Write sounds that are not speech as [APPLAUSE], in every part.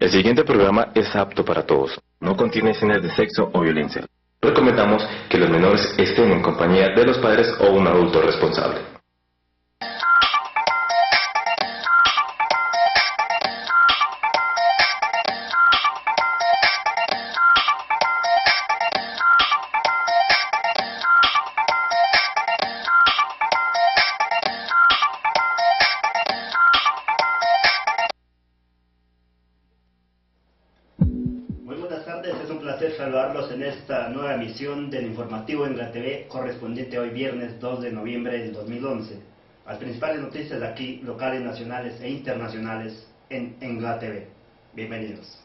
El siguiente programa es apto para todos. No contiene escenas de sexo o violencia. Recomendamos que los menores estén en compañía de los padres o un adulto responsable. Correspondiente hoy viernes 2 de noviembre del 2011. Las principales noticias de aquí, locales, nacionales e internacionales en Engla TV. Bienvenidos.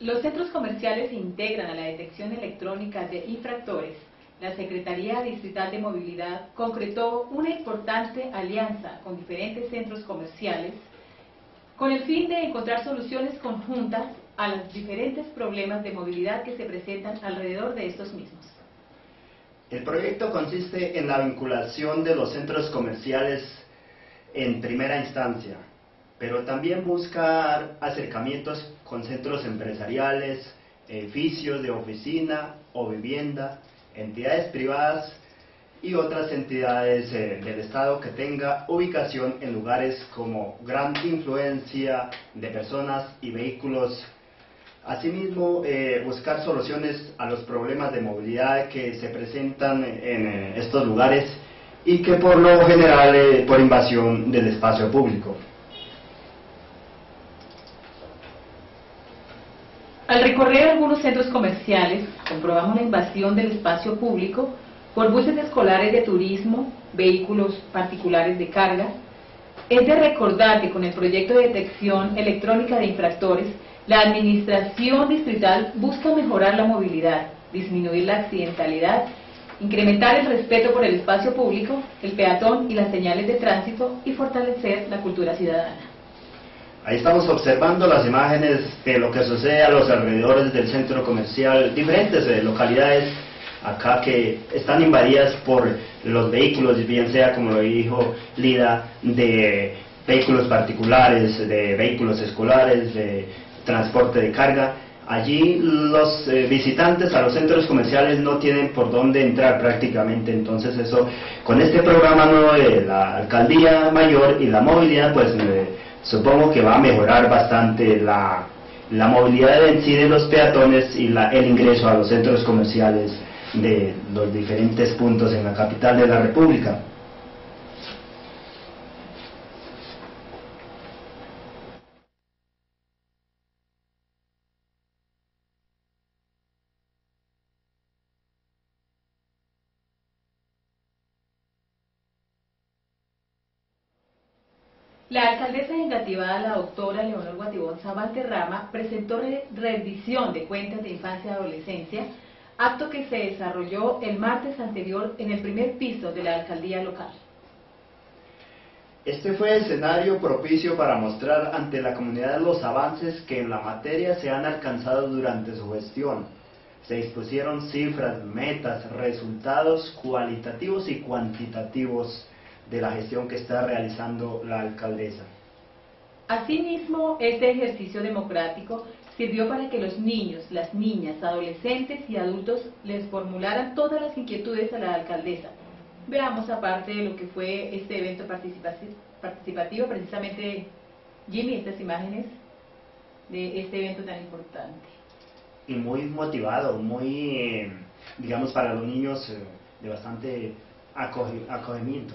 Los centros comerciales integran a la detección electrónica de infractores. La Secretaría Distrital de Movilidad concretó una importante alianza con diferentes centros comerciales con el fin de encontrar soluciones conjuntas a los diferentes problemas de movilidad que se presentan alrededor de estos mismos. El proyecto consiste en la vinculación de los centros comerciales en primera instancia, pero también buscar acercamientos con centros empresariales, edificios de oficina o vivienda, entidades privadas y otras entidades eh, del Estado que tenga ubicación en lugares como gran influencia de personas y vehículos Asimismo, eh, buscar soluciones a los problemas de movilidad que se presentan en eh, estos lugares y que por lo general eh, por invasión del espacio público. Al recorrer algunos centros comerciales, comprobamos la invasión del espacio público por buses escolares de turismo, vehículos particulares de carga. Es de recordar que con el proyecto de detección electrónica de infractores la administración distrital busca mejorar la movilidad, disminuir la accidentalidad, incrementar el respeto por el espacio público, el peatón y las señales de tránsito y fortalecer la cultura ciudadana. Ahí estamos observando las imágenes de lo que sucede a los alrededores del centro comercial, diferentes eh, localidades acá que están invadidas por los vehículos, bien sea como lo dijo Lida, de vehículos particulares, de vehículos escolares, de transporte de carga. Allí los eh, visitantes a los centros comerciales no tienen por dónde entrar prácticamente, entonces eso, con este programa nuevo de la alcaldía mayor y la movilidad, pues supongo que va a mejorar bastante la, la movilidad en sí de los peatones y la, el ingreso a los centros comerciales de los diferentes puntos en la capital de la República. La alcaldesa engativada, la doctora Leonor Guatibón Zabalterrama, presentó rendición de cuentas de infancia y adolescencia, acto que se desarrolló el martes anterior en el primer piso de la alcaldía local. Este fue el escenario propicio para mostrar ante la comunidad los avances que en la materia se han alcanzado durante su gestión. Se dispusieron cifras, metas, resultados cualitativos y cuantitativos de la gestión que está realizando la alcaldesa. Asimismo, este ejercicio democrático sirvió para que los niños, las niñas, adolescentes y adultos les formularan todas las inquietudes a la alcaldesa. Veamos aparte de lo que fue este evento participativo, precisamente Jimmy, estas imágenes de este evento tan importante. Y muy motivado, muy, eh, digamos, para los niños eh, de bastante acogimiento.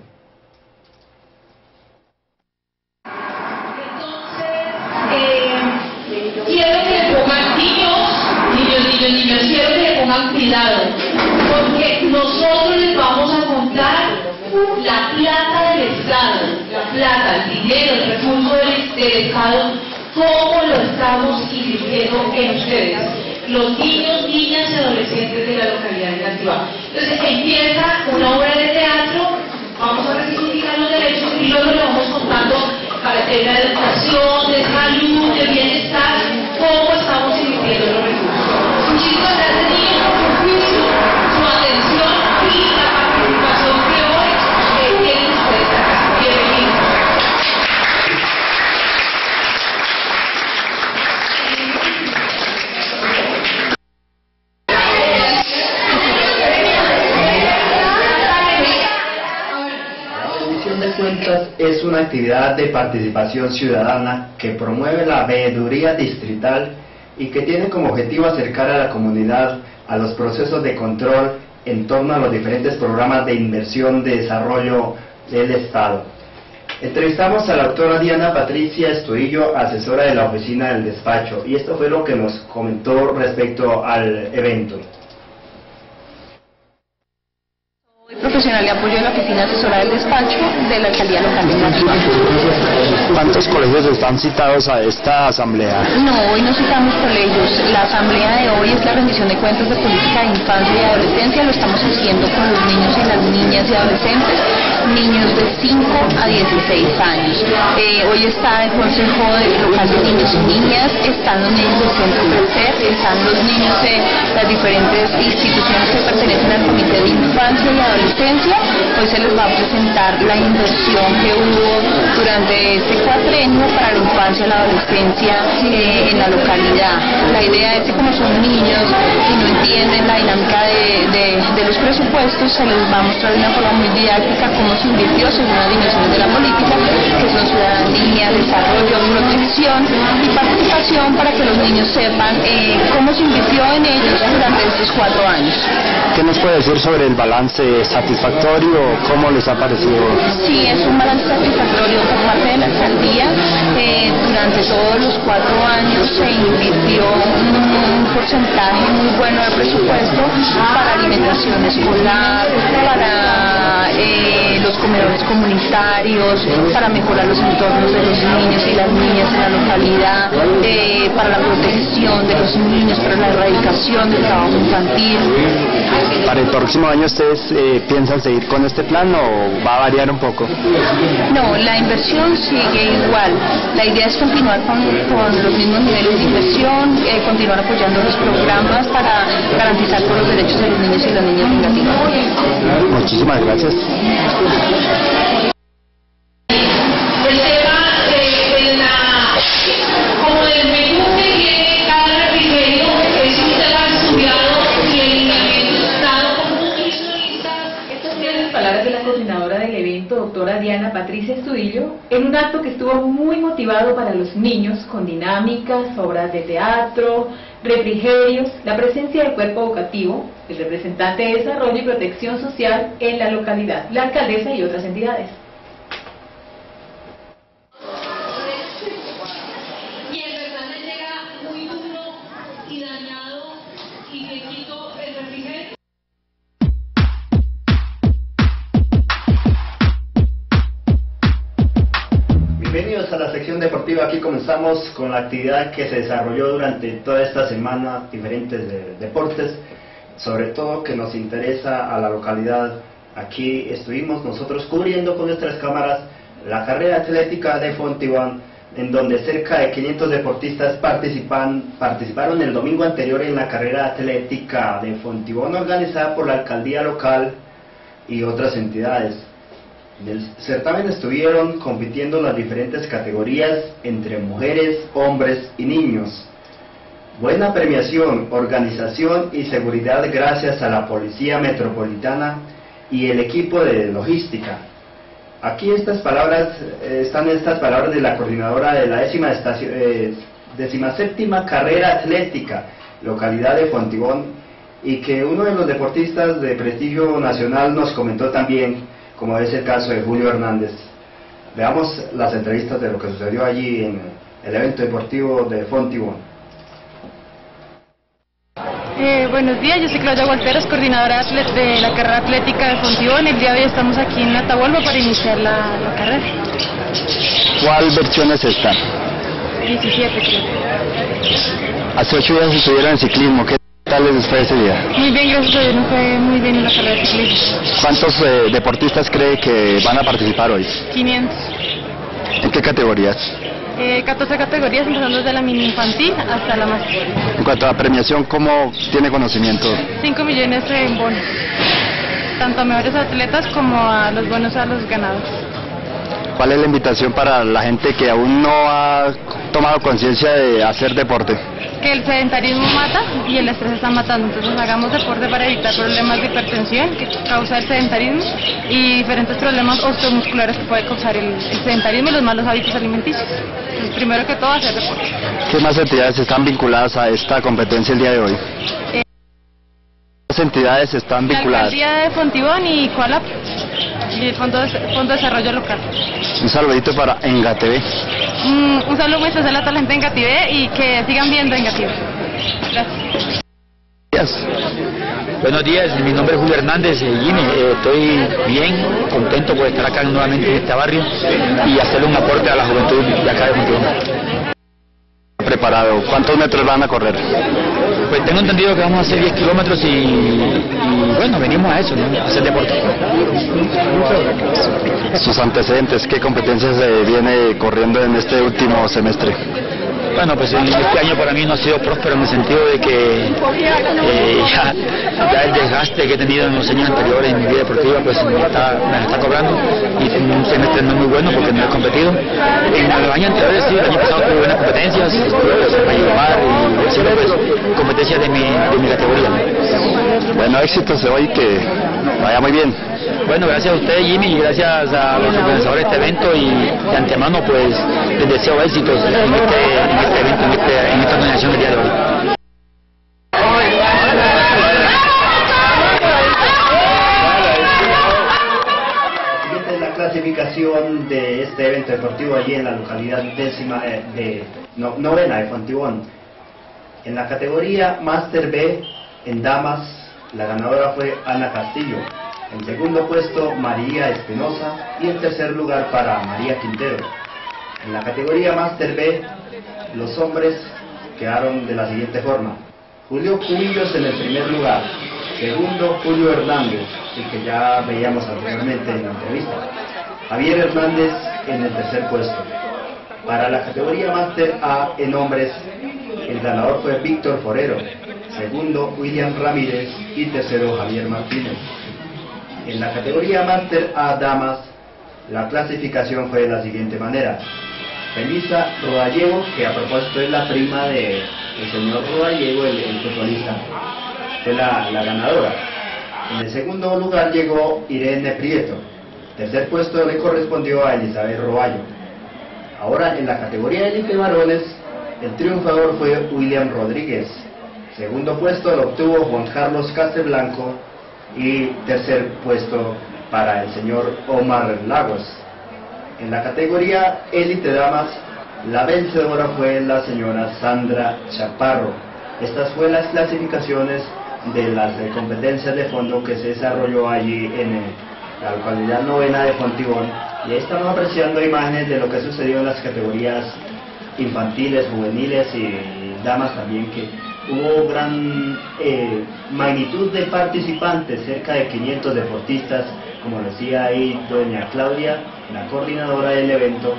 Quiero que pongan niños, niños, niños, niños, quiero que pongan cuidado, porque nosotros les vamos a contar la plata del Estado, la plata, el dinero, el recurso del, Estado, cómo lo estamos invirtiendo en ustedes, los niños, niñas y adolescentes de la localidad de Nativa. Entonces empieza una obra de teatro, vamos a resignificar los derechos y luego le vamos contando que la educación, de salud, de bienestar, cómo estamos invirtiendo los recursos. Muchísimas gracias, niños, por su su atención y la participación que hoy eh, tienen ustedes acá. Bienvenidos. Una actividad de participación ciudadana que promueve la veeduría distrital y que tiene como objetivo acercar a la comunidad a los procesos de control en torno a los diferentes programas de inversión de desarrollo del Estado. Entrevistamos a la doctora Diana Patricia Estuillo, asesora de la oficina del despacho, y esto fue lo que nos comentó respecto al evento. Profesional de apoyo de la oficina asesora del despacho de la alcaldía local de ¿Cuántos colegios están citados a esta asamblea? No, hoy no citamos colegios. La asamblea de hoy es la rendición de cuentas de política de infancia y adolescencia. Lo estamos haciendo con los niños y las niñas y adolescentes, niños de 5 a 16 años. Eh, hoy está el Consejo Local de Niños y Niñas, están los niños del Centro están los niños de las diferentes instituciones que pertenecen al Comité de Infancia y Adolescencia Hoy se les va a presentar la inversión que hubo durante este cuatrenio para la infancia y la adolescencia eh, en la localidad. La idea es que como son niños y no entienden la dinámica de, los presupuestos, se les va a mostrar de una forma muy didáctica cómo se invirtió según las dimensiones de la política, que son ciudadanía, desarrollo, protección y participación para que los niños sepan eh, cómo se invirtió en ellos durante estos cuatro años. ¿Qué nos puede decir sobre el balance satisfactorio? ¿Cómo les ha parecido? Sí, es un balance satisfactorio por parte de la alcaldía. Eh, durante todos los cuatro años se invirtió un porcentaje muy bueno de presupuesto para alimentación escolar, para eh, los comedores comunitarios, para mejorar los entornos de los niños y las niñas en la localidad, eh, para la protección de los niños, para la erradicación del trabajo infantil. Para el próximo año ustedes eh, piensan seguir con este plan o va a variar un poco? No, la inversión sigue igual. La idea es continuar con, los mismos niveles de inversión, eh, continuar apoyando los programas para garantizar todos los derechos de los niños y las niñas en Muchísimas gracias. Doctora Diana Patricia Estudillo, en un acto que estuvo muy motivado para los niños, con dinámicas, obras de teatro, refrigerios, la presencia del cuerpo educativo, el representante de Desarrollo y Protección Social en la localidad, la alcaldesa y otras entidades. Aquí comenzamos con la actividad que se desarrolló durante toda esta semana, diferentes deportes, sobre todo que nos interesa a la localidad. Aquí estuvimos nosotros cubriendo con nuestras cámaras la carrera atlética de Fontibón, en donde cerca de 500 deportistas participaron el domingo anterior en la carrera atlética de Fontibón organizada por la alcaldía local y otras entidades. En el certamen estuvieron compitiendo las diferentes categorías entre mujeres, hombres y niños. Buena premiación, organización y seguridad gracias a la Policía Metropolitana y el equipo de logística. Aquí estas palabras, eh, están estas palabras de la coordinadora de la décima, estación, eh, carrera atlética, localidad de Fontibón, y que uno de los deportistas de prestigio nacional nos comentó también como es el caso de Julio Hernández. Veamos las entrevistas de lo que sucedió allí en el evento deportivo de Fontibón. Eh, buenos días, yo soy Claudia Gualteros, coordinadora de la carrera atlética de Fontibón. El día de hoy estamos aquí en Atahualpa para iniciar la, carrera. ¿Cuál versión es esta? 17 creo. Hace ocho días estuvieron en ciclismo. ¿Qué tal les fue ese día? Muy bien, gracias a Dios, nos fue muy bien en la carrera de ciclismo. ¿Cuántos eh, deportistas cree que van a participar hoy? 500. ¿En qué categorías? Eh, 14 categorías, empezando desde la mini infantil hasta la más. En cuanto a premiación, ¿cómo tiene conocimiento? 5 millones en bonos, tanto a mejores atletas como a los buenos a los ganados. ¿Cuál es la invitación para la gente que aún no ha tomado conciencia de hacer deporte? Que el sedentarismo mata y el estrés está matando. Entonces hagamos deporte para evitar problemas de hipertensión que causa el sedentarismo y diferentes problemas osteomusculares que puede causar el, el sedentarismo y los malos hábitos alimenticios. Entonces, primero que todo, hacer deporte. ¿Qué más entidades están vinculadas a esta competencia el día de hoy? Eh, ¿Qué entidades están La vinculadas? alcaldía de Fontibón y Coalap y el Fondo de, Fondo de Desarrollo Local. Un saludito para EngaTV. Mm, un saludo muy especial a toda la gente de Engative y que sigan viendo Engative. Gracias. Buenos días, mi nombre es Julio Hernández, Jimmy, eh, estoy bien, contento por estar acá nuevamente en este barrio y hacerle un aporte a la juventud de acá de Fontibón. Preparado. ¿Cuántos metros van a correr? Pues tengo entendido que vamos a hacer 10 kilómetros y, y, bueno, venimos a eso, ¿no? a hacer deporte. Sus antecedentes, ¿qué competencias se viene corriendo en este último semestre? Bueno, pues este año para mí no ha sido próspero en el sentido de que eh, [LAUGHS] ya, el desgaste que he tenido en los años anteriores en mi vida deportiva pues me está, cobrando y un semestre no muy bueno porque no he competido. En los años anteriores sí, el año pasado tuve buenas competencias, estuve pues, y haciendo pues competencias de mi, de mi categoría. Bueno, éxitos de hoy, que vaya muy bien. Bueno, gracias a usted Jimmy y gracias a los organizadores de este evento y de antemano pues les deseo éxitos en este, en este evento, en, este- en esta organización del día de hoy. Clasificación de este evento deportivo allí en la localidad décima eh, de no- novena de Fontibón. En la categoría Master B en damas, la ganadora fue Ana Castillo. En segundo puesto María Espinosa y en tercer lugar para María Quintero. En la categoría Master B, los hombres quedaron de la siguiente forma. Julio Cubillos en el primer lugar, segundo Julio Hernández, el que ya veíamos anteriormente en la entrevista. Javier Hernández en el tercer puesto. Para la categoría Master A en hombres, el ganador fue Víctor Forero, segundo William Ramírez y tercero Javier Martínez. En la categoría Master A Damas, la clasificación fue de la siguiente manera. Felisa Rodallego, que a propósito es la prima de el señor Rodallego, el, el futbolista, fue la, la ganadora. En el segundo lugar llegó Irene Prieto. Tercer puesto le correspondió a Elizabeth Roballo. Ahora en la categoría de élite varones, el triunfador fue William Rodríguez. Segundo puesto lo obtuvo Juan Carlos Castelblanco y tercer puesto para el señor Omar Lagos. En la categoría élite damas, la vencedora fue la señora Sandra Chaparro. Estas fueron las clasificaciones de las competencias de fondo que se desarrolló allí en la localidad novena de Fontibón. Y ahí estamos apreciando imágenes de lo que sucedió en las categorías infantiles, juveniles y damas también, que hubo gran eh, magnitud de participantes, cerca de 500 deportistas, como decía ahí doña Claudia, la coordinadora del evento,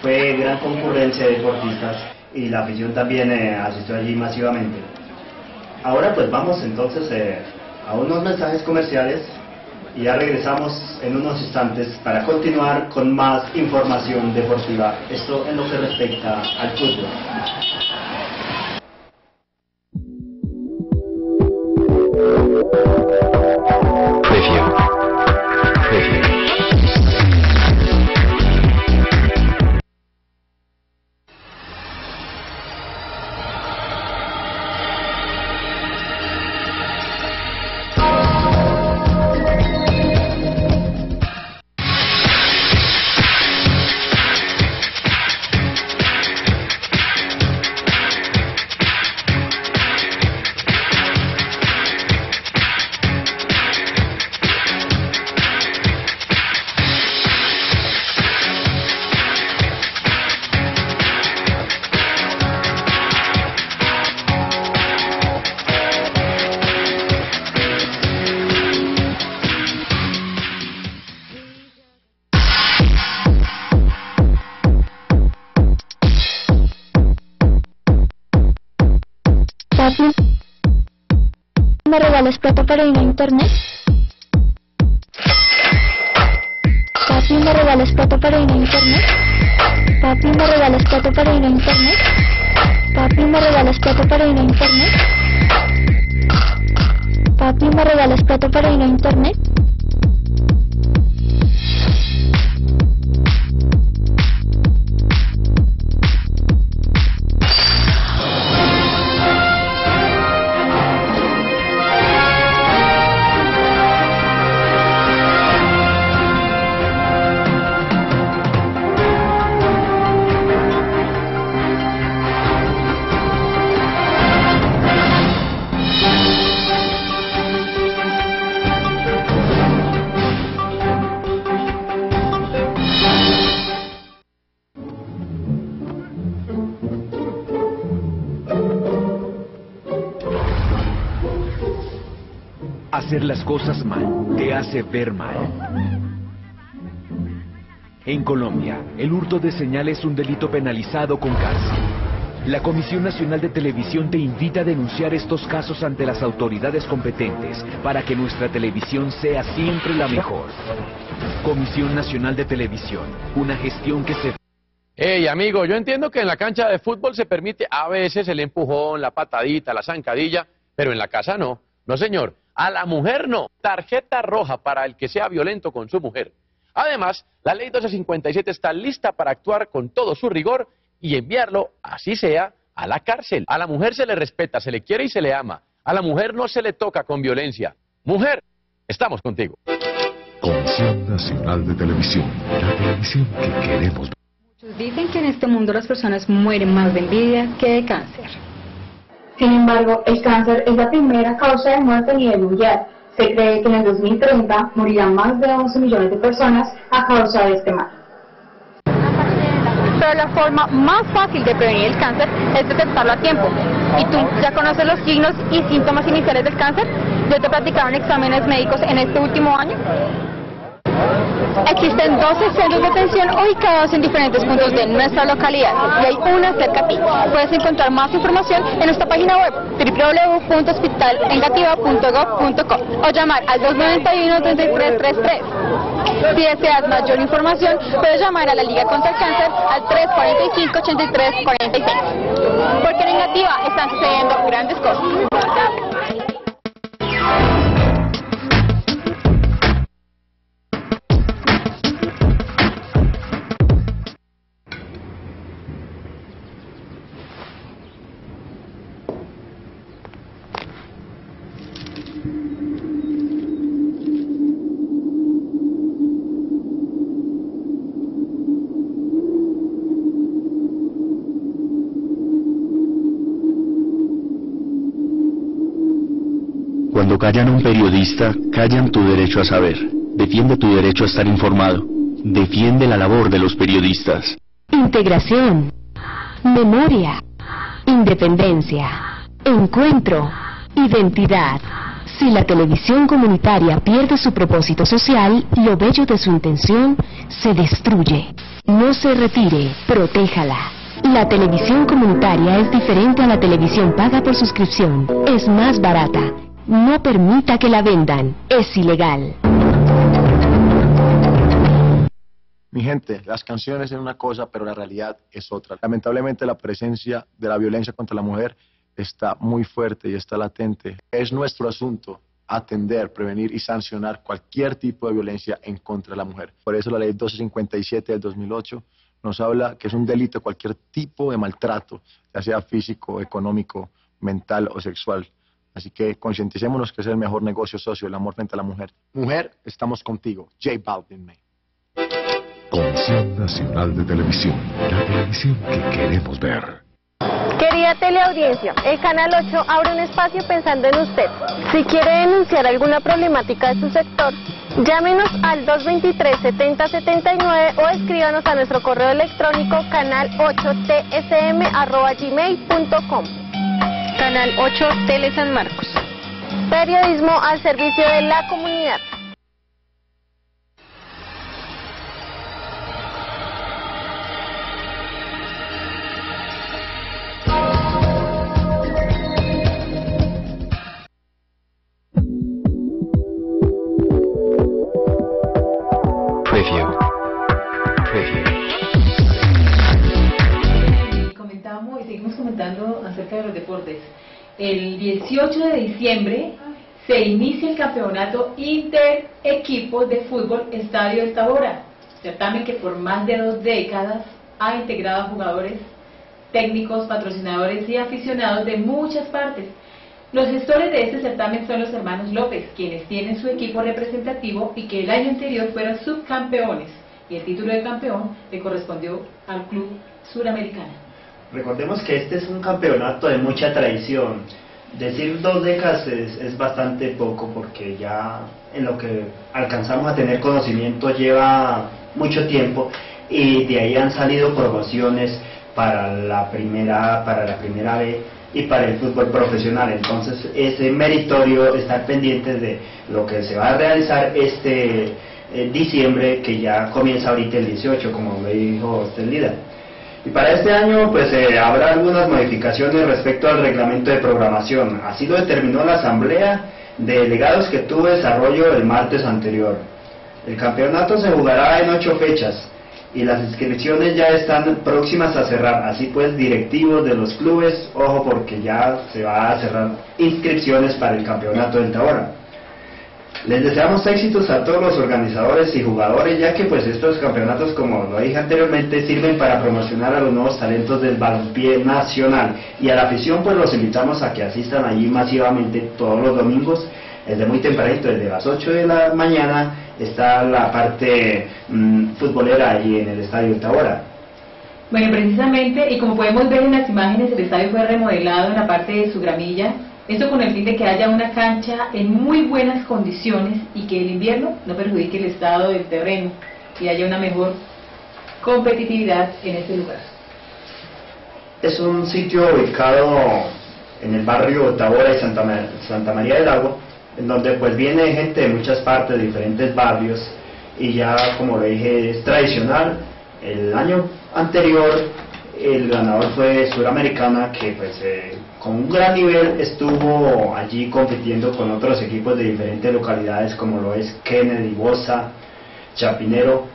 fue gran concurrencia de deportistas y la afición también eh, asistió allí masivamente. Ahora pues vamos entonces eh, a unos mensajes comerciales y ya regresamos en unos instantes para continuar con más información deportiva, esto en lo que respecta al fútbol. Preview. Regalas Hacer las cosas mal te hace ver mal. En Colombia, el hurto de señal es un delito penalizado con cárcel. La Comisión Nacional de Televisión te invita a denunciar estos casos ante las autoridades competentes para que nuestra televisión sea siempre la mejor. Comisión Nacional de Televisión, una gestión que se... Hey, amigo, yo entiendo que en la cancha de fútbol se permite a veces el empujón, la patadita, la zancadilla, pero en la casa no. No, señor. A la mujer no. Tarjeta roja para el que sea violento con su mujer. Además, la ley 1257 está lista para actuar con todo su rigor y enviarlo, así sea, a la cárcel. A la mujer se le respeta, se le quiere y se le ama. A la mujer no se le toca con violencia. Mujer, estamos contigo. Comisión Nacional de Televisión, la televisión que queremos ver. Muchos dicen que en este mundo las personas mueren más de envidia que de cáncer. Sin embargo, el cáncer es la primera causa de muerte a nivel mundial. Se cree que en el 2030 morirán más de 11 millones de personas a causa de este mal. Pero la forma más fácil de prevenir el cáncer es detectarlo a tiempo. ¿Y tú ya conoces los signos y síntomas iniciales del cáncer? ¿Ya te practicaron exámenes médicos en este último año? Existen 12 centros de atención ubicados en diferentes puntos de nuestra localidad y hay una cerca a ti. Puedes encontrar más información en nuestra página web www.hospitalengativa.gov.co o llamar al 291-3333. Si deseas mayor información, puedes llamar a la Liga contra el Cáncer al 345-8346. Porque en Negativa están sucediendo grandes cosas. Callan un periodista, callan tu derecho a saber. Defiende tu derecho a estar informado. Defiende la labor de los periodistas. Integración, memoria, independencia, encuentro, identidad. Si la televisión comunitaria pierde su propósito social, lo bello de su intención se destruye. No se retire, protéjala. La televisión comunitaria es diferente a la televisión paga por suscripción. Es más barata. No permita que la vendan. Es ilegal. Mi gente, las canciones son una cosa, pero la realidad es otra. Lamentablemente la presencia de la violencia contra la mujer está muy fuerte y está latente. Es nuestro asunto atender, prevenir y sancionar cualquier tipo de violencia en contra de la mujer. Por eso la ley 1257 del 2008 nos habla que es un delito cualquier tipo de maltrato, ya sea físico, económico, mental o sexual. Así que concienticémonos que es el mejor negocio socio, el amor frente a la mujer. Mujer, estamos contigo. J Balvin, May. Comisión Nacional de Televisión, la televisión que queremos ver. Querida teleaudiencia, el Canal 8 abre un espacio pensando en usted. Si quiere denunciar alguna problemática de su sector, llámenos al 223-7079 o escríbanos a nuestro correo electrónico canal8tsm.gmail.com Canal 8, Tele San Marcos. Periodismo al servicio de la comunidad. comentamos y seguimos comentando acerca de los deportes. El 18 de diciembre se inicia el campeonato inter equipos de fútbol Estadio del Tabora, certamen que por más de dos décadas ha integrado a jugadores, técnicos, patrocinadores y aficionados de muchas partes. Los gestores de este certamen son los hermanos López, quienes tienen su equipo representativo y que el año anterior fueron subcampeones y el título de campeón le correspondió al club suramericano. Recordemos que este es un campeonato de mucha tradición. Decir dos décadas es, es, bastante poco porque ya en lo que alcanzamos a tener conocimiento lleva mucho tiempo y de ahí han salido promociones para la primera para la primera B y para el fútbol profesional. Entonces es meritorio estar pendientes de lo que se va a realizar este eh, diciembre que ya comienza ahorita el 18 como me dijo usted líder. Y para este año pues eh, habrá algunas modificaciones respecto al reglamento de programación. Así lo determinó la asamblea de delegados que tuvo desarrollo el martes anterior. El campeonato se jugará en ocho fechas y las inscripciones ya están próximas a cerrar. Así pues, directivos de los clubes, ojo porque ya se va a cerrar inscripciones para el campeonato del Tabora. Les deseamos éxitos a todos los organizadores y jugadores, ya que pues estos campeonatos, como lo dije anteriormente, sirven para promocionar a los nuevos talentos del balompié nacional. Y a la afición pues los invitamos a que asistan allí masivamente todos los domingos, desde muy tempranito, desde las 8 de la mañana, está la parte mmm, futbolera allí en el Estadio Tabora. Bueno, precisamente, y como podemos ver en las imágenes, el estadio fue remodelado en la parte de su gramilla, esto con el fin de que haya una cancha en muy buenas condiciones y que el invierno no perjudique el estado del terreno y haya una mejor competitividad en este lugar. Es un sitio ubicado en el barrio Tabora y Santa, Mar Santa María del Agua, en donde pues viene gente de muchas partes, de diferentes barrios, y ya como le dije es tradicional. El año anterior el ganador fue Suramericana, que pues eh, con un gran nivel estuvo allí compitiendo con otros equipos de diferentes localidades como lo es Kennedy, Bosa, Chapinero,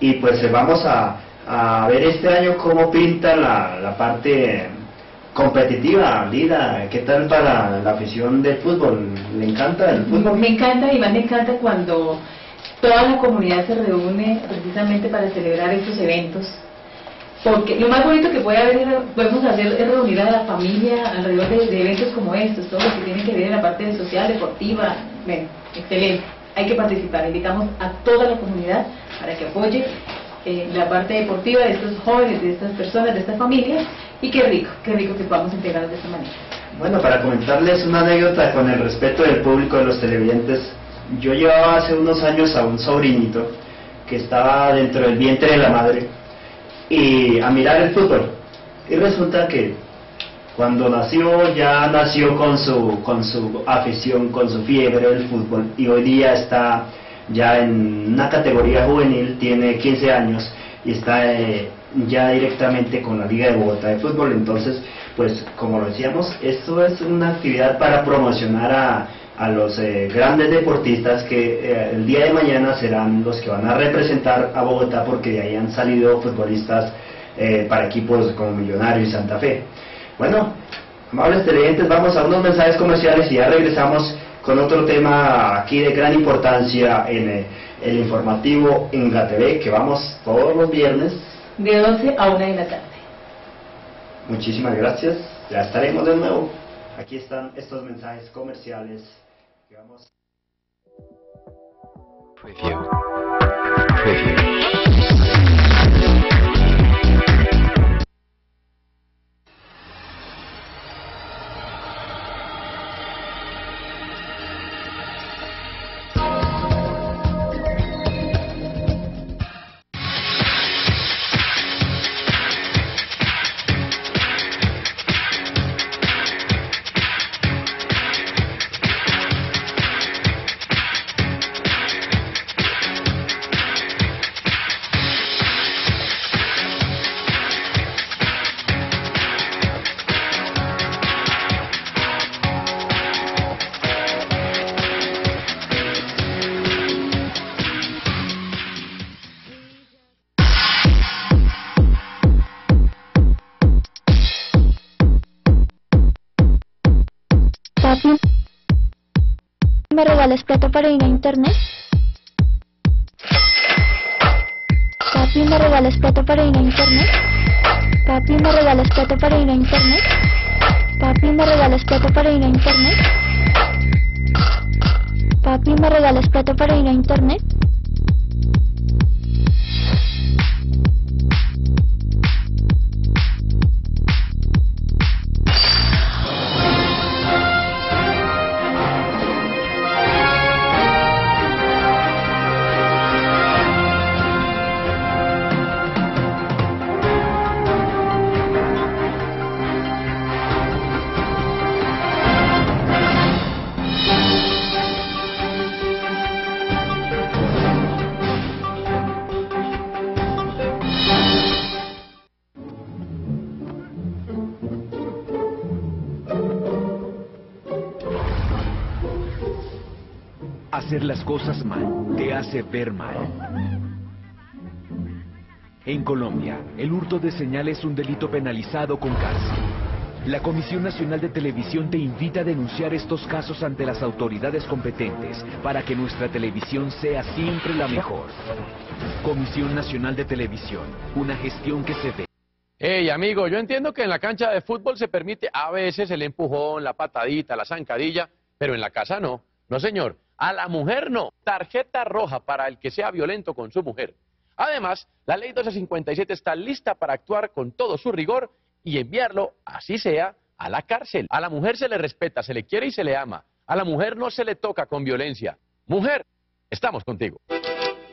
y pues eh, vamos a, a, ver este año cómo pinta la, la parte competitiva, Lida, ¿qué tal para la afición del fútbol? ¿Le encanta el fútbol? Me encanta y me encanta cuando toda la comunidad se reúne precisamente para celebrar estos eventos. Porque lo más bonito que puede haber, podemos hacer es reunir a la familia alrededor de, eventos como estos, todo lo que tiene que ver en la parte social, deportiva. Bueno, excelente. Hay que participar. Invitamos a toda la comunidad para que apoye eh, la parte deportiva de estos jóvenes, de estas personas, de estas familias. Y qué rico, qué rico que podamos integrarnos de esta manera. Bueno, para comentarles una anécdota con el respeto del público de los televidentes, yo llevaba hace unos años a un sobrinito que estaba dentro del vientre de la madre y a mirar el fútbol. Y resulta que cuando nació ya nació con su, con su afición, con su fiebre del fútbol y hoy día está ya en una categoría juvenil, tiene 15 años y está eh, ya directamente con la Liga de Bogotá de Fútbol. Entonces, pues como lo decíamos, esto es una actividad para promocionar a, a los eh, grandes deportistas que eh, el día de mañana serán los que van a representar a Bogotá porque de ahí han salido futbolistas eh, para equipos como Millonario y Santa Fe. Bueno, amables televidentes, vamos a unos mensajes comerciales y ya regresamos con otro tema aquí de gran importancia en el informativo en GATV que vamos todos los viernes de 12 a 1 de la tarde. Muchísimas gracias, ya estaremos de nuevo. Aquí están estos mensajes comerciales. Preview. Preview. Internet? Papi, ¿me regalas plata para ir a internet? Papi, ¿me regalas plata para ir a internet? Papi, ¿me regalas plata para ir a internet? Papi, ¿me regalas plata para ir a internet? Cosas mal te hace ver mal. En Colombia, el hurto de señal es un delito penalizado con cárcel. La Comisión Nacional de Televisión te invita a denunciar estos casos ante las autoridades competentes para que nuestra televisión sea siempre la mejor. Comisión Nacional de Televisión, una gestión que se ve. Hey, amigo, yo entiendo que en la cancha de fútbol se permite a veces el empujón, la patadita, la zancadilla, pero en la casa no. No, señor. A la mujer no. Tarjeta roja para el que sea violento con su mujer. Además, la ley 1257 está lista para actuar con todo su rigor y enviarlo, así sea, a la cárcel. A la mujer se le respeta, se le quiere y se le ama. A la mujer no se le toca con violencia. Mujer, estamos contigo.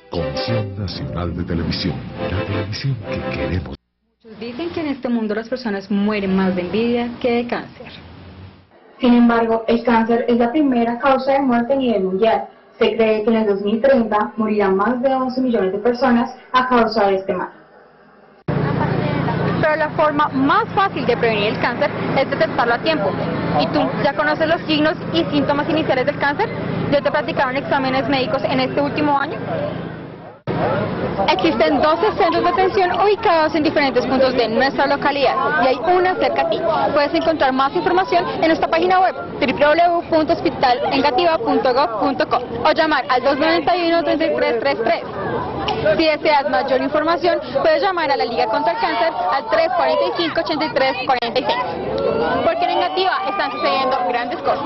Comisión Nacional de Televisión, la televisión que queremos. Muchos dicen que en este mundo las personas mueren más de envidia que de cáncer. Sin embargo, el cáncer es la primera causa de muerte a nivel mundial. Se cree que en el 2030 morirán más de 11 millones de personas a causa de este mal. Pero la forma más fácil de prevenir el cáncer es detectarlo a tiempo. ¿Y tú ya conoces los signos y síntomas iniciales del cáncer? ¿Ya te practicaron exámenes médicos en este último año? Existen 12 centros de atención ubicados en diferentes puntos de nuestra localidad y hay una cerca a ti. Puedes encontrar más información en nuestra página web www.hospitalengativa.gov.co o llamar al 291-3333. Si deseas mayor información, puedes llamar a la Liga contra el Cáncer al 345-8346. Porque en Engativa están sucediendo grandes cosas.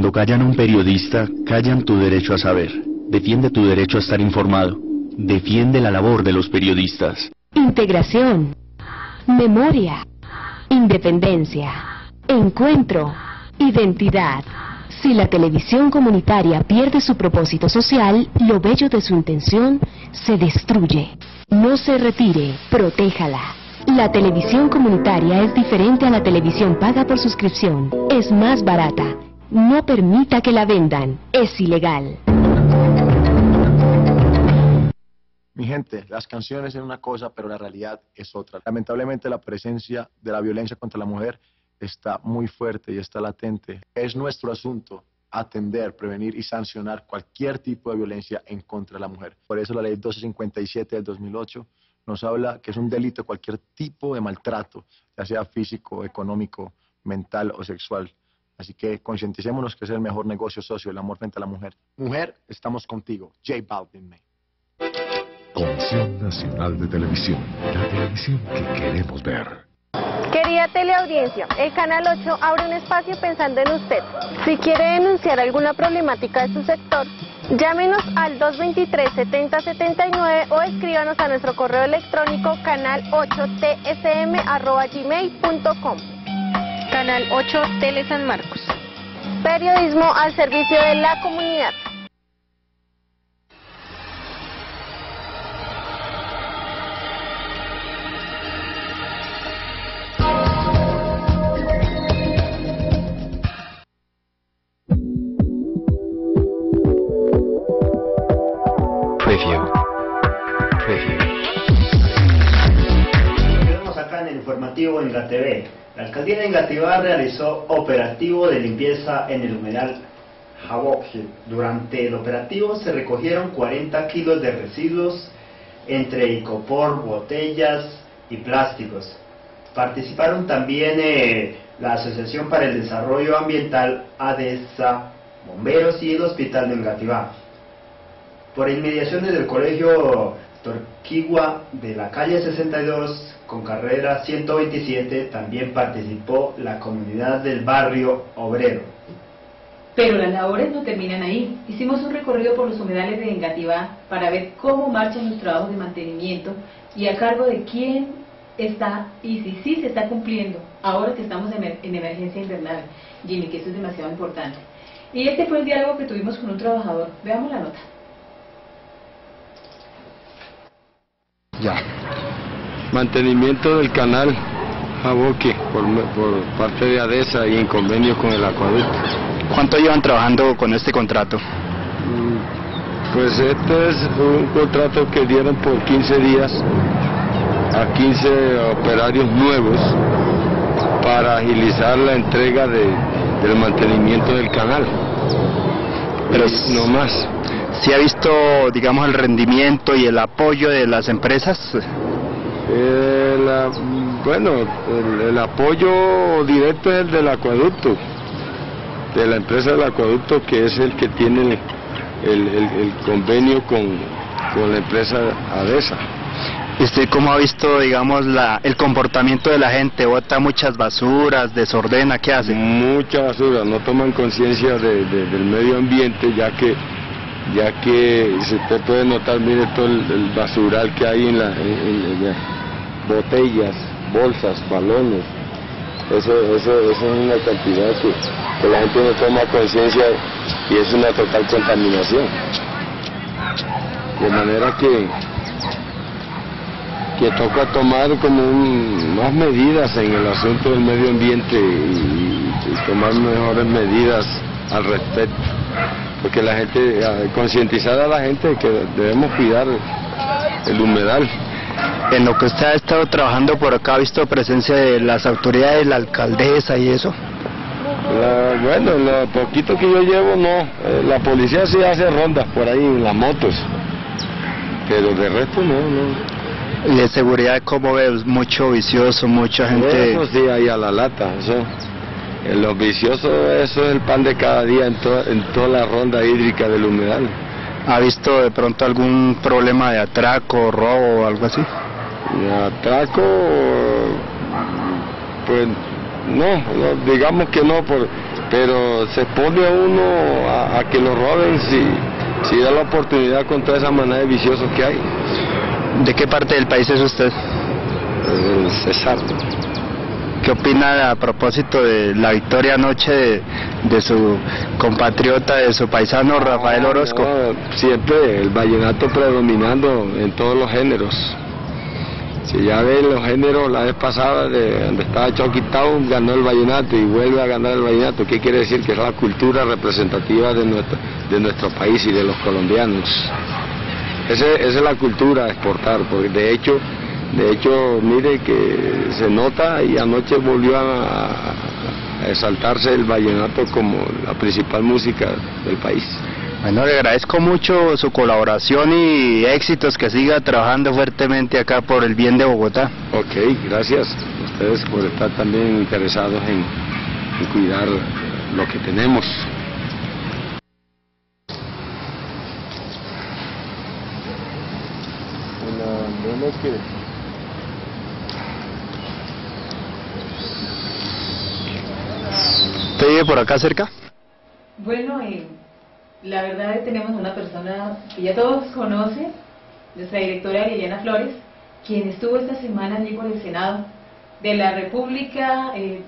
Cuando callan a un periodista, callan tu derecho a saber. Defiende tu derecho a estar informado. Defiende la labor de los periodistas. Integración, memoria, independencia, encuentro, identidad. Si la televisión comunitaria pierde su propósito social, lo bello de su intención se destruye. No se retire, protéjala. La televisión comunitaria es diferente a la televisión paga por suscripción. Es más barata. No permita que la vendan. Es ilegal. Mi gente, las canciones es una cosa, pero la realidad es otra. Lamentablemente la presencia de la violencia contra la mujer está muy fuerte y está latente. Es nuestro asunto atender, prevenir y sancionar cualquier tipo de violencia en contra de la mujer. Por eso la ley 1257 del 2008 nos habla que es un delito cualquier tipo de maltrato, ya sea físico, económico, mental o sexual. Así que concienticémonos que es el mejor negocio socio, el amor frente a la mujer. Mujer, estamos contigo. J Balvin, me. Comisión Nacional de Televisión, la televisión que queremos ver. Querida teleaudiencia, el Canal 8 abre un espacio pensando en usted. Si quiere denunciar alguna problemática de su sector, llámenos al 223-7079 o escríbanos a nuestro correo electrónico canal8tsm.gmail.com Canal 8, Tele San Marcos. Periodismo al servicio de la comunidad. Informativo en la TV. La alcaldía de Engativá realizó operativo de limpieza en el humedal Jaboque. Durante el operativo se recogieron 40 kilos de residuos entre icopor, botellas y plásticos. Participaron también eh, la Asociación para el Desarrollo Ambiental ADESA, bomberos y el Hospital de Engativá. Por inmediaciones del Colegio Torquigua de la calle 62 con carrera 127 también participó la comunidad del barrio obrero. Pero las labores no terminan ahí. Hicimos un recorrido por los humedales de Engativá para ver cómo marchan los trabajos de mantenimiento y a cargo de quién está y si sí se está cumpliendo ahora que estamos en, en emergencia invernal. Jimmy, que eso es demasiado importante. Y este fue el diálogo que tuvimos con un trabajador. Veamos la nota. Ya. Mantenimiento del canal Jaboque por, por parte de ADESA y en convenio con el acueducto. ¿Cuánto llevan trabajando con este contrato? Mm, Pues este es un contrato que dieron por 15 días a 15 operarios nuevos para agilizar la entrega de, del mantenimiento del canal. Pero Y no más. ¿Sí ha visto, digamos, el rendimiento y el apoyo de las empresas? Eh, la- bueno, el, el apoyo directo es el del acueducto, de la empresa del acueducto que es el que tiene el, el- convenio con, con la empresa ADESA. ¿Y ¿Usted cómo ha visto, digamos, la, el comportamiento de la gente? ¿Bota muchas basuras, desordena? ¿Qué hace? Mucha basura, no toman conciencia de- de- del medio ambiente ya que ya que se usted puede notar, mire todo el, basural que hay en la en- en- en la- botellas, bolsas, balones. Eso, eso, eso es una cantidad que, la gente no toma conciencia y es una total contaminación. De manera que que toca tomar como un- más medidas en el asunto del medio ambiente y tomar mejores medidas al respecto. Porque la gente, eh, concientizar a la gente de que debemos cuidar el humedal. En lo que usted ha estado trabajando por acá, ¿ha visto presencia de las autoridades, la alcaldesa y eso? La- bueno, en lo poquito que yo llevo, no. Eh, la policía sí hace rondas por ahí en las motos. Pero de resto no, no. ¿Y de seguridad cómo ve? Mucho vicioso, mucha gente... Eso sí, ahí a la lata. Eso, los viciosos, eso es el pan de cada día en, to- en toda la ronda hídrica del humedal. ¿Ha visto de pronto algún problema de atraco, robo o algo así? Atraco, pues no, no, digamos que no, por, pero se pone a uno a, a que lo roben si, si da la oportunidad con toda esa manera de viciosos que hay. ¿De qué parte del país es usted? El Cesar. ¿Qué opina a propósito de la victoria anoche de, de su compatriota, de su paisano Rafael Orozco? No, siempre el vallenato predominando en todos los géneros. Si ya ven los géneros, la vez pasada, de donde estaba Chucky Town, ganó el vallenato y vuelve a ganar el vallenato. ¿Qué quiere decir? Que es la cultura representativa de nuestro, de nuestro país y de los colombianos. Ese- esa es la cultura a exportar, porque de hecho, de hecho, mire que se nota y anoche volvió a, a exaltarse el vallenato como la principal música del país. Bueno, le agradezco mucho su colaboración y éxitos, que siga trabajando fuertemente acá por el bien de Bogotá. Ok, gracias a ustedes por estar también interesados en, en cuidar lo que tenemos. ¿Usted vive por acá cerca? Bueno, eh, la verdad es que tenemos una persona que ya todos conocen, nuestra directora Liliana Flores, quien estuvo esta semana allí por el Senado de la República, eh,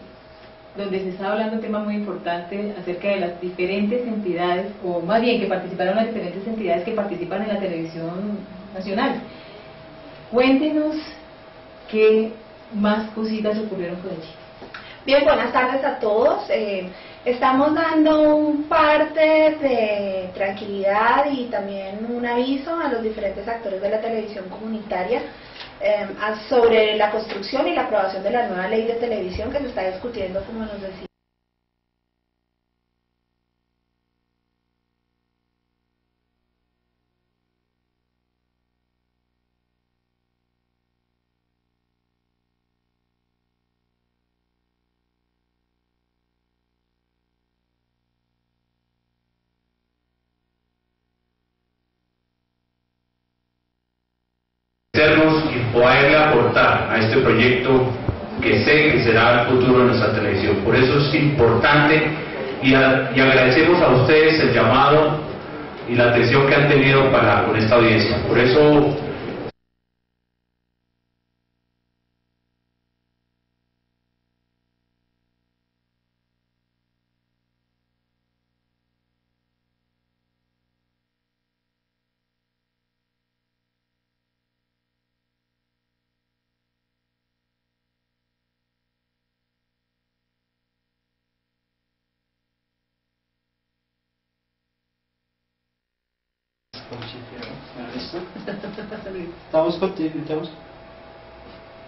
donde se estaba hablando un tema muy importante acerca de las diferentes entidades, o más bien que participaron las diferentes entidades que participan en la televisión nacional. Cuéntenos qué más cositas ocurrieron por allí. Bien, buenas tardes a todos. Eh, estamos dando un parte de tranquilidad y también un aviso a los diferentes actores de la televisión comunitaria eh, sobre la construcción y la aprobación de la nueva ley de televisión que se está discutiendo, como nos decía. A este proyecto que sé que será el futuro de nuestra televisión. Por eso es importante y, agradecemos a ustedes el llamado y la atención que han tenido para con esta audiencia. Por eso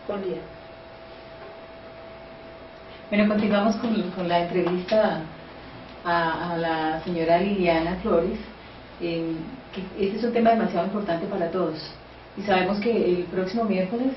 Con Lía. Bueno, continuamos con, con la entrevista a, a la señora Liliana Flores. eh, que este es un tema demasiado importante para todos. Y sabemos que el próximo miércoles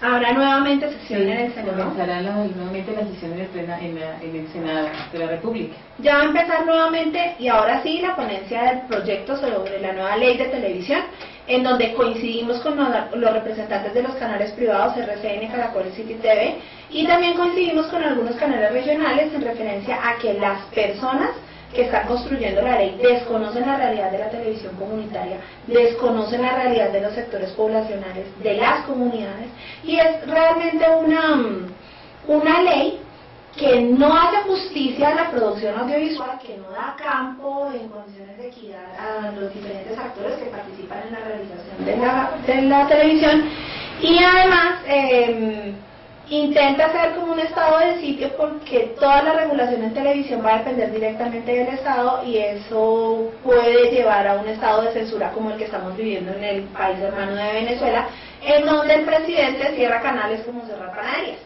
Habrá nuevamente sesión en el Senado. comenzará la- nuevamente la sesión en el, plena- en la- en el Senado de la República. Ya va a empezar nuevamente y ahora sí la ponencia del proyecto sobre la nueva ley de televisión, en donde coincidimos con los los representantes de los canales privados RCN, Caracol y City TV, y también coincidimos con algunos canales regionales en referencia a que las personas que están construyendo la ley desconocen la realidad de la televisión comunitaria, desconocen la realidad de los sectores poblacionales, de las comunidades, y es realmente una, una ley que no hace justicia a la producción audiovisual, que no da campo en condiciones de equidad a los diferentes actores que participan en la realización de la, de la televisión. Y además eh, intenta ser como un estado de sitio porque toda la regulación en televisión va a depender directamente del Estado y eso puede llevar a un estado de censura como el que estamos viviendo en el país hermano de Venezuela, en donde el presidente cierra canales como cerrar panaderías.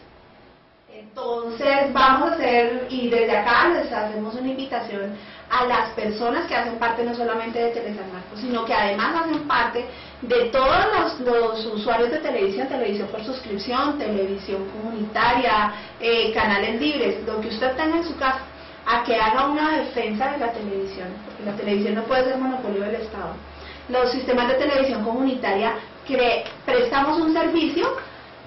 Entonces vamos a hacer, y desde acá les hacemos una invitación a las personas que hacen parte no solamente de Telesan Marcos, sino que además hacen parte de todos los, los usuarios de televisión, televisión por suscripción, televisión comunitaria, eh, canales libres, lo que usted tenga en su casa, a que haga una defensa de la televisión, porque la televisión no puede ser monopolio del Estado. Los sistemas de televisión comunitaria cre- prestamos un servicio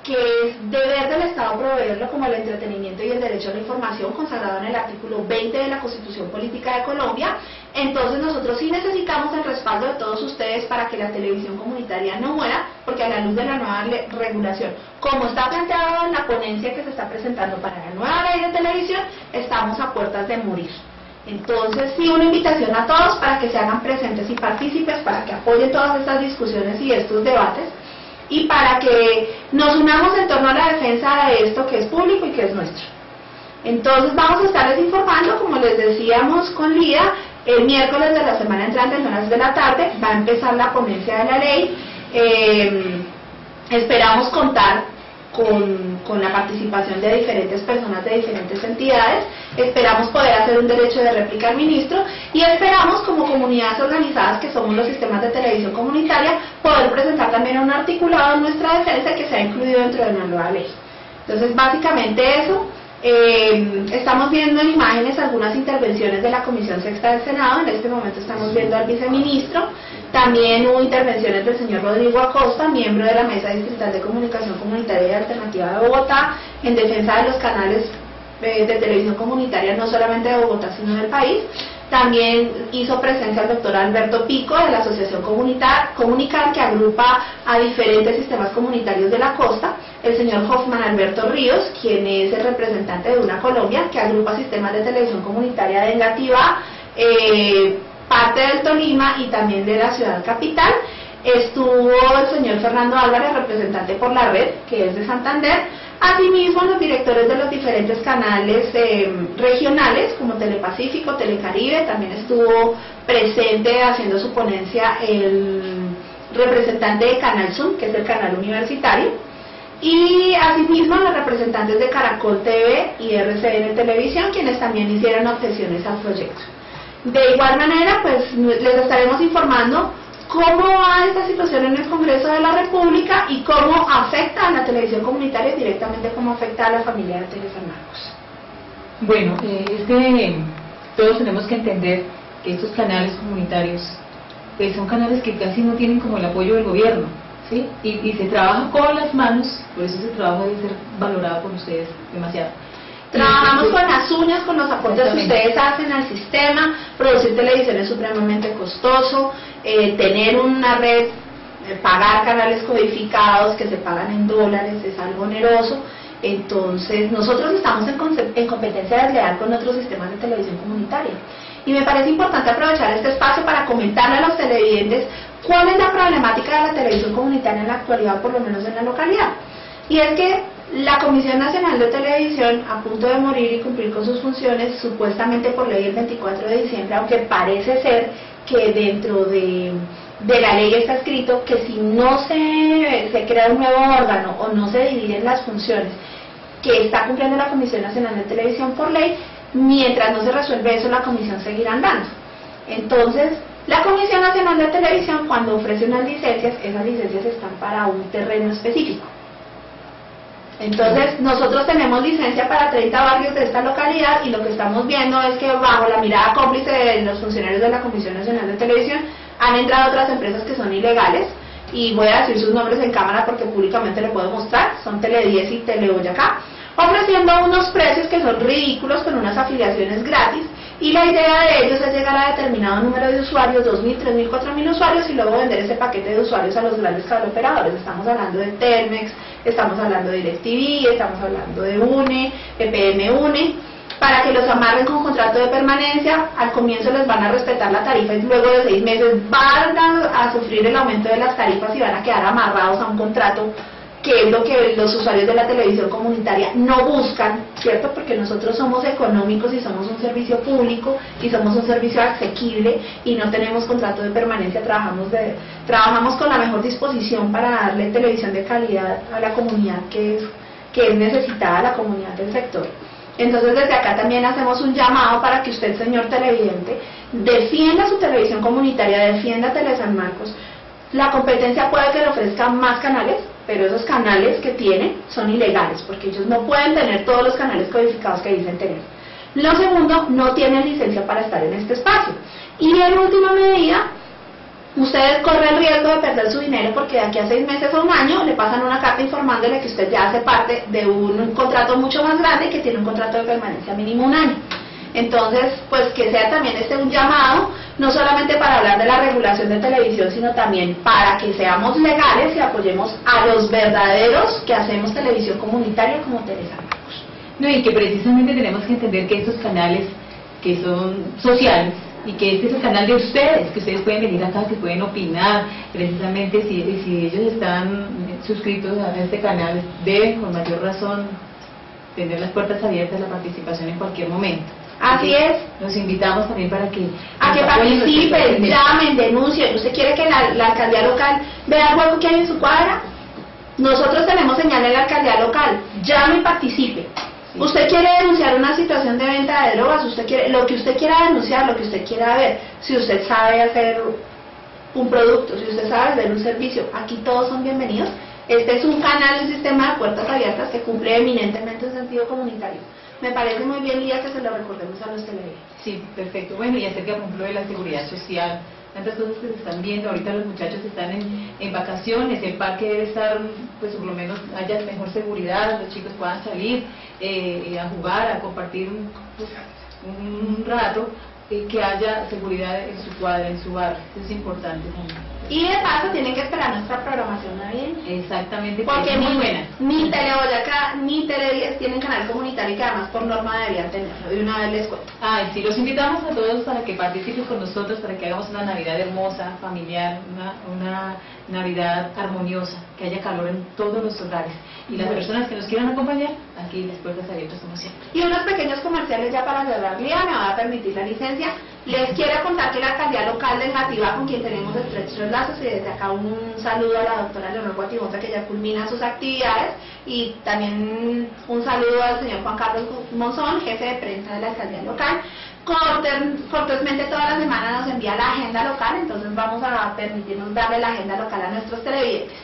que es deber del Estado proveerlo como el entretenimiento y el derecho a la información consagrado en el artículo 20 de la Constitución Política de Colombia. Entonces nosotros sí necesitamos el respaldo de todos ustedes para que la televisión comunitaria no muera, porque a la luz de la nueva regulación, como está planteado en la ponencia que se está presentando para la nueva ley de televisión, estamos a puertas de morir. Entonces, sí, una invitación a todos para que se hagan presentes y partícipes, para que apoyen todas estas discusiones y estos debates y para que nos unamos en torno a la defensa de esto que es público y que es nuestro. Entonces vamos a estarles informando, como les decíamos con Lida, el miércoles de la semana entrante en horas de la tarde va a empezar la ponencia de la ley. Eh, esperamos contar con, con la participación de diferentes personas de diferentes entidades, esperamos poder hacer un derecho de réplica al ministro y esperamos como comunidades organizadas que somos los sistemas de televisión comunitaria poder presentar también un articulado en nuestra defensa que sea incluido dentro de la nueva ley. Entonces básicamente eso, eh, estamos viendo en imágenes algunas intervenciones de la Comisión Sexta del Senado, en este momento estamos viendo al viceministro, también hubo intervenciones del señor Rodrigo Acosta, miembro de la Mesa Distrital de Comunicación Comunitaria y Alternativa de Bogotá, en defensa de los canales eh, de televisión comunitaria no solamente de Bogotá sino del país. También hizo presencia el doctor Alberto Pico de la Asociación Comunitar, Comunicar, que agrupa a diferentes sistemas comunitarios de la costa. El señor Hoffman Alberto Ríos, quien es el representante de Una Colombia, que agrupa sistemas de televisión comunitaria de Engativá, eh, parte del Tolima y también de la ciudad capital. Estuvo el señor Fernando Álvarez, representante por la red, que es de Santander. Asimismo, los directores de los diferentes canales eh, regionales, como Telepacífico, Telecaribe, también estuvo presente haciendo su ponencia el, representante de Canal Zoom, que es el canal universitario, y asimismo los representantes de Caracol TV y RCN Televisión, quienes también hicieron objeciones al proyecto. De igual manera, pues les estaremos informando cómo va esta situación en el Congreso de la República y cómo afecta a la televisión comunitaria directamente cómo afecta a la familia de Teresa Marcos. Bueno, eh, es todos tenemos que entender que estos canales comunitarios pues son canales que casi no tienen como el apoyo del gobierno, ¿sí? Y, y se trabaja con las manos, por eso ese trabajo debe ser valorado por ustedes demasiado. Trabajamos con las uñas, con los aportes que ustedes hacen al sistema. Producir televisión es supremamente costoso. eh, tener una red, eh, pagar canales codificados que se pagan en dólares es algo oneroso. Entonces, nosotros estamos en, en competencia desleal con otros sistemas de televisión comunitaria. Y me parece importante aprovechar este espacio para comentarle a los televidentes cuál es la problemática de la televisión comunitaria en la actualidad, por lo menos en la localidad. Y es que la Comisión Nacional de Televisión, a punto de morir y cumplir con sus funciones, supuestamente por ley el 24 de diciembre, aunque parece ser que dentro de, de la ley está escrito que si no se, se crea un nuevo órgano o no se dividen las funciones que está cumpliendo la Comisión Nacional de Televisión por ley, mientras no se resuelve eso, la comisión seguirá andando. Entonces, la Comisión Nacional de Televisión, cuando ofrece unas licencias, esas licencias están para un terreno específico. Entonces, nosotros tenemos licencia para 30 barrios de esta localidad y lo que estamos viendo es que bajo la mirada cómplice de los funcionarios de la Comisión Nacional de Televisión han entrado otras empresas que son ilegales y voy a decir sus nombres en cámara porque públicamente le puedo mostrar, son Tele10 y Teleboyacá, ofreciendo unos precios que son ridículos con unas afiliaciones gratis y la idea de ellos es llegar a determinado número de usuarios, 2.000, 3.000, 4.000 usuarios y luego vender ese paquete de usuarios a los grandes operadores. Estamos hablando de Telmex, estamos hablando de DirecTV, estamos hablando de UNE, EPM UNE, para que los amarren con contrato de permanencia, al comienzo les van a respetar la tarifa y luego de seis meses van a sufrir el aumento de las tarifas y van a quedar amarrados a un contrato que es lo que los usuarios de la televisión comunitaria no buscan, ¿cierto? Porque nosotros somos económicos y somos un servicio público y somos un servicio asequible y no tenemos contrato de permanencia, trabajamos, de, trabajamos con la mejor disposición para darle televisión de calidad a la comunidad que es, que es necesitada, la comunidad del sector. Entonces desde acá también hacemos un llamado para que usted, señor televidente, defienda su televisión comunitaria, defienda Tele San Marcos. La competencia puede que le ofrezca más canales, pero esos canales que tiene son ilegales, porque ellos no pueden tener todos los canales codificados que dicen tener. Lo segundo, no tienen licencia para estar en este espacio. Y en última medida, ustedes corren el riesgo de perder su dinero porque de aquí a seis meses o un año le pasan una carta informándole que usted ya hace parte de un contrato mucho más grande que tiene un contrato de permanencia mínimo un año. Entonces, pues que sea también este un llamado, no solamente para hablar de la regulación de televisión, sino también para que seamos legales y apoyemos a los verdaderos que hacemos televisión comunitaria como Teresa Marcos. No, y que precisamente tenemos que entender que estos canales que son sociales y que este es el canal de ustedes, que ustedes pueden venir acá, que pueden opinar, precisamente si, si ellos están suscritos a este canal, deben con mayor razón tener las puertas abiertas a la participación en cualquier momento. Así es. Los invitamos también para que... A que participen, llamen, denuncien. ¿Usted quiere que la, la alcaldía local vea el juego que hay en su cuadra? Nosotros tenemos señal en la alcaldía local. Llame y participe. Usted quiere denunciar una situación de venta de drogas, usted quiere, lo que usted quiera denunciar, lo que usted quiera ver, si usted sabe hacer un producto, si usted sabe hacer un servicio, aquí todos son bienvenidos. Este es un canal, un sistema de puertas abiertas que cumple eminentemente un sentido comunitario. Me parece muy bien, Lía, que se lo recordemos a los televidentes. Sí, perfecto. Bueno, y acerca, por ejemplo, de la seguridad social, tantas cosas que se están viendo, ahorita los muchachos están en, vacaciones, el parque debe estar, pues por lo menos haya mejor seguridad, los chicos puedan salir eh, a jugar, a compartir un, pues, un rato, eh, que haya seguridad en su cuadra, en su barrio, eso es importante también. Y de paso tienen que esperar nuestra programación navideña. Exactamente, Porque es muy ni, buena. ni Tele Boyacá ni Tele 10 tienen canal comunitario que además por norma deberían tenerlo. De una vez les cuento. Ay, sí, los invitamos a todos para que participen con nosotros, para que hagamos una Navidad hermosa, familiar, una, una Navidad armoniosa, que haya calor en todos los hogares. Y las personas que nos quieran acompañar, aquí las puertas abiertas como siempre. Y unos pequeños comerciales ya para cerrar. Me va a permitir la licencia. Les quiero contar que la alcaldía local de Engativá, con quien tenemos estrechos lazos, y desde acá un saludo a la doctora Leonor Guatimosa, que ya culmina sus actividades, y también un saludo al señor Juan Carlos Monzón, jefe de prensa de la alcaldía local. Cortésmente toda la semana nos envía la agenda local, entonces vamos a permitirnos darle la agenda local a nuestros televidentes.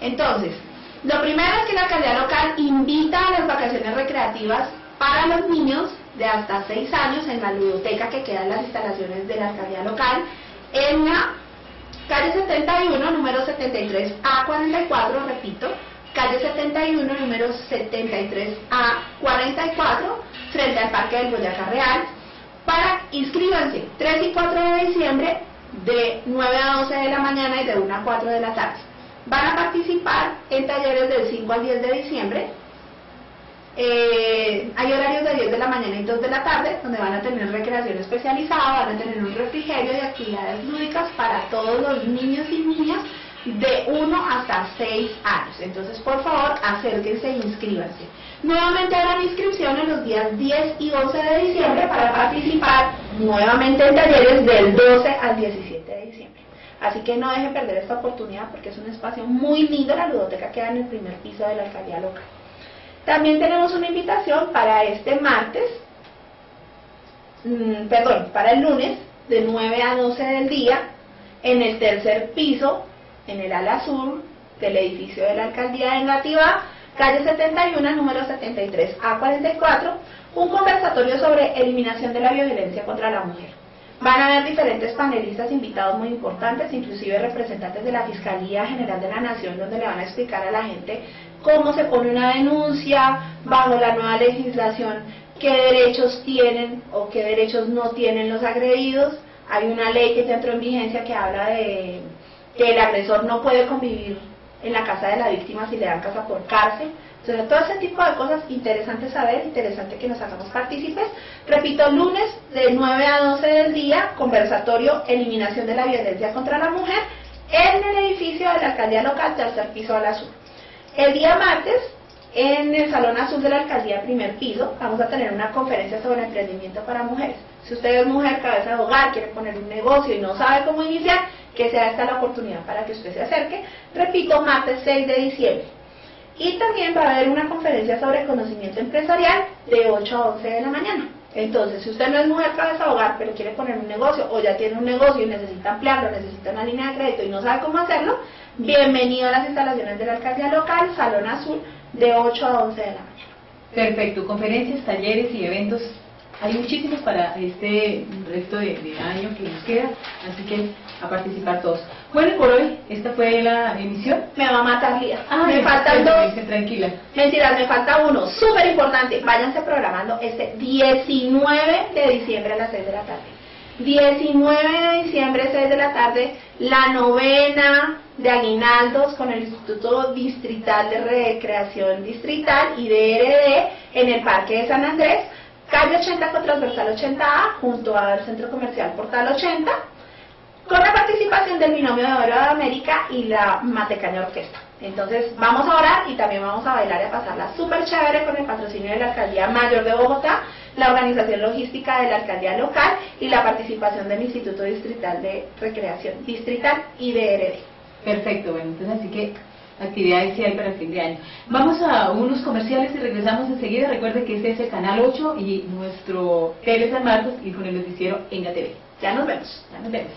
Entonces, lo primero es que la alcaldía local invita a las vacaciones recreativas para los niños de hasta 6 años en la ludoteca que queda en las instalaciones de la alcaldía local en la calle 71, número 73A44, repito, calle 71, número 73A44, frente al Parque del Boyacá Real, para inscríbanse 3 y 4 de diciembre de 9 a 12 de la mañana y de 1 a 4 de la tarde. Van a participar en talleres del 5 al 10 de diciembre. Eh, hay horarios de 10 de la mañana y 2 de la tarde, donde van a tener recreación especializada, van a tener un refrigerio y actividades lúdicas para todos los niños y niñas de 1 hasta 6 años. Entonces, por favor, acérquense e inscríbanse. Nuevamente hagan inscripciones los días 10 y 11 de diciembre para participar nuevamente en talleres del 12 al 17 de diciembre. Así que no dejen perder esta oportunidad porque es un espacio muy lindo. La ludoteca queda en el primer piso de la alcaldía local. También tenemos una invitación para este martes, mm, perdón, para el lunes, de 9 a 12 del día, en el tercer piso, en el ala sur del edificio de la alcaldía de Nativa, calle 71, número 73 a 44, un conversatorio sobre eliminación de la violencia contra la mujer. Van a haber diferentes panelistas invitados muy importantes, inclusive representantes de la Fiscalía General de la Nación, donde le van a explicar a la gente cómo se pone una denuncia bajo la nueva legislación, qué derechos tienen o qué derechos no tienen los agredidos. Hay una ley que ya entró en vigencia que habla de que el agresor no puede convivir en la casa de la víctima si le dan casa por cárcel. Entonces, todo ese tipo de cosas interesantes saber, interesante que nos hagamos partícipes. Repito, lunes de 9 a 12 del día, conversatorio Eliminación de la Violencia contra la Mujer en el edificio de la alcaldía local, tercer piso al azul. El día martes, en el Salón Azul de la Alcaldía, primer piso, vamos a tener una conferencia sobre emprendimiento para mujeres. Si usted es mujer, cabeza de hogar, quiere poner un negocio y no sabe cómo iniciar, que sea esta la oportunidad para que usted se acerque. Repito, martes 6 de diciembre. Y también va a haber una conferencia sobre conocimiento empresarial de 8 a 11 de la mañana. Entonces, si usted no es mujer cabeza de hogar, pero quiere poner un negocio, o ya tiene un negocio y necesita ampliarlo, necesita una línea de crédito y no sabe cómo hacerlo, bienvenido a las instalaciones de la alcaldía local, Salón Azul, de 8 a 11 de la mañana. Perfecto, conferencias, talleres y eventos. Hay muchísimos para este resto de, de año que nos queda, así que a participar todos. Bueno, por hoy, esta fue la emisión. Me va a matar Lía. Ah, me faltan dos. Tranquila. Mentiras, me falta uno, súper importante. Váyanse programando este 19 de diciembre a las 6 de la tarde. 19 de diciembre, 6 de la tarde, la novena de aguinaldos con el Instituto Distrital de Recreación Distrital y DRD en el Parque de San Andrés, calle 80 con transversal 80A, junto al Centro Comercial Portal 80, con la participación del Binomio de Oro de América y la Matecaña Orquesta. Entonces vamos a orar y también vamos a bailar y a pasarla súper chévere con el patrocinio de la Alcaldía Mayor de Bogotá, la organización logística de la Alcaldía Local y la participación del Instituto Distrital de Recreación Distrital y DRD. Perfecto, bueno, entonces así que actividades sí hay para el fin de año. Vamos a unos comerciales y regresamos enseguida. Recuerde que este es el Canal 8 y nuestro TV San y con el noticiero Enga TV. Ya nos vemos. Ya nos vemos.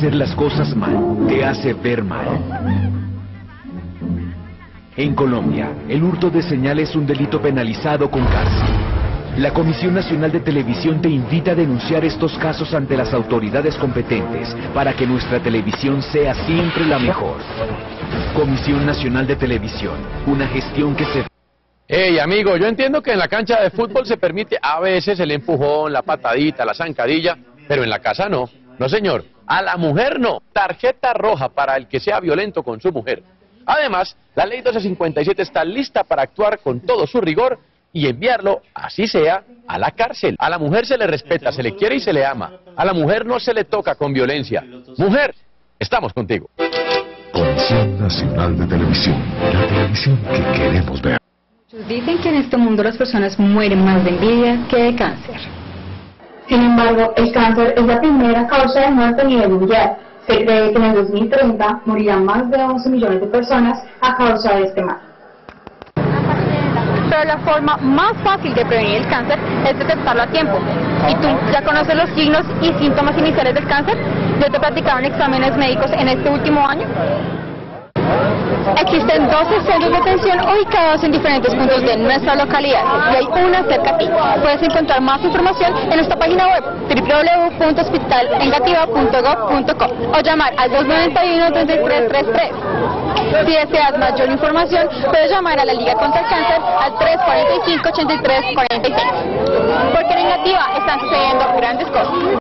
Hacer las cosas mal te hace ver mal. En Colombia, el hurto de señal es un delito penalizado con cárcel. La Comisión Nacional de Televisión te invita a denunciar estos casos ante las autoridades competentes para que nuestra televisión sea siempre la mejor. Comisión Nacional de Televisión, una gestión que se... Hey, amigo, yo entiendo que en la cancha de fútbol se permite a veces el empujón, la patadita, la zancadilla, pero en la casa no. No, señor. A la mujer no. Tarjeta roja para el que sea violento con su mujer. Además, la ley 1257 está lista para actuar con todo su rigor y enviarlo, así sea, a la cárcel. A la mujer se le respeta, se le quiere y se le ama. A la mujer no se le toca con violencia. Mujer, estamos contigo. Comisión Nacional de Televisión, la televisión que queremos ver. Muchos dicen que en este mundo las personas mueren más de envidia que de cáncer. Sin embargo, el cáncer es la primera causa de muerte a nivel mundial. Se cree que en el 2030 morirán más de 11 millones de personas a causa de este mal. Pero la forma más fácil de prevenir el cáncer es detectarlo a tiempo. ¿Y tú ya conoces los signos y síntomas iniciales del cáncer? ¿Ya te practicaron exámenes médicos en este último año? Existen 12 centros de atención ubicados en diferentes puntos de nuestra localidad y hay una cerca a ti. Puedes encontrar más información en nuestra página web www.hospitalengativa.gov.co o llamar al 291-3333. Si deseas mayor información, puedes llamar a la Liga contra el Cáncer al 345-8346. Porque en Negativa están sucediendo grandes cosas.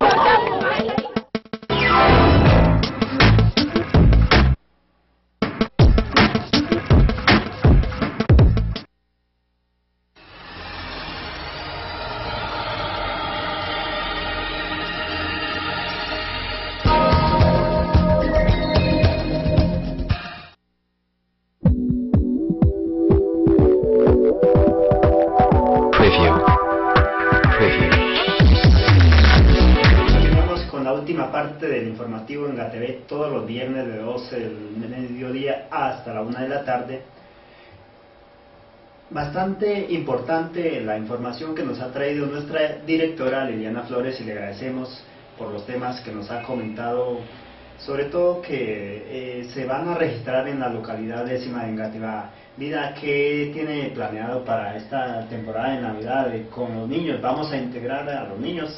1 de la tarde. Bastante importante la información que nos ha traído nuestra directora Liliana Flores y le agradecemos por los temas que nos ha comentado, sobre todo que eh, se van a registrar en la localidad décima de Engativá. Vida, ¿qué tiene planeado para esta temporada de Navidad con los niños? ¿Vamos a integrar a los niños?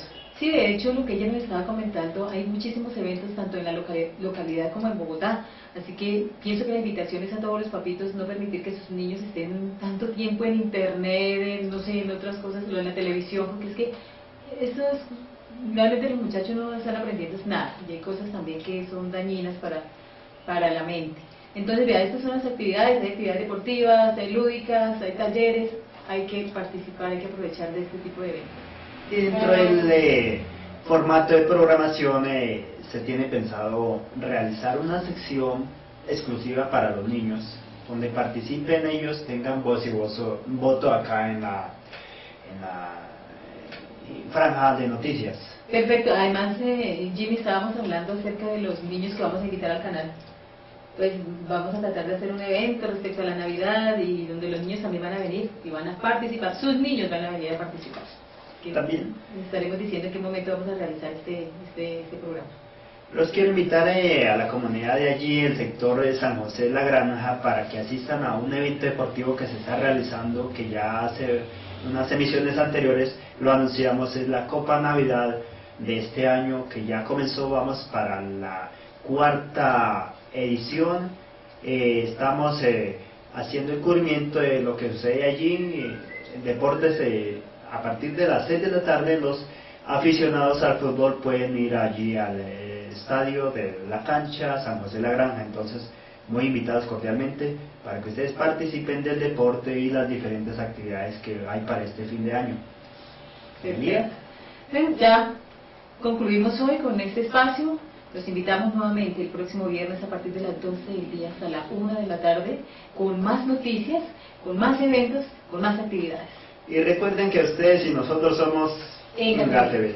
Sí, de hecho, lo que ella nos estaba comentando, hay muchísimos eventos tanto en la locali- localidad como en Bogotá. Así que pienso que la invitación es a todos los papitos no permitir que sus niños estén tanto tiempo en internet, en, no sé, en otras cosas, o en la televisión, porque es que eso es, realmente los muchachos no están aprendiendo nada. Y hay cosas también que son dañinas para, para la mente. Entonces, vea, estas son las actividades, hay actividades deportivas, hay lúdicas, hay talleres, hay que participar, hay que aprovechar de este tipo de eventos. Y dentro del eh, formato de programación eh, se tiene pensado realizar una sección exclusiva para los niños, donde participen ellos, tengan voz y vozo- voto acá en la, en la eh, franja de noticias. Perfecto, además eh, Jimmy estábamos hablando acerca de los niños que vamos a invitar al canal. Pues vamos a tratar de hacer un evento respecto a la Navidad y donde los niños también van a venir y van a participar, sus niños van a venir a participar. Que También. Estaremos diciendo en qué momento vamos a realizar este, este, este programa. Los quiero invitar eh, a la comunidad de allí, el sector de San José de la Granja, para que asistan a un evento deportivo que se está realizando, que ya hace unas emisiones anteriores lo anunciamos, es la Copa Navidad de este año que ya comenzó, vamos para la cuarta edición. Eh, estamos eh, haciendo el cubrimiento de lo que sucede allí, deportes a partir de las 6 de la tarde los aficionados al fútbol pueden ir allí al eh, estadio de la cancha San José de la Granja, entonces muy invitados cordialmente para que ustedes participen del deporte y las diferentes actividades que hay para este fin de año. Bien, Ya concluimos hoy con este espacio. Los invitamos nuevamente el próximo viernes a partir de las 12 del día hasta la 1 de la tarde con más noticias, con más eventos, con más actividades. Y recuerden que ustedes y nosotros somos Inga. TV.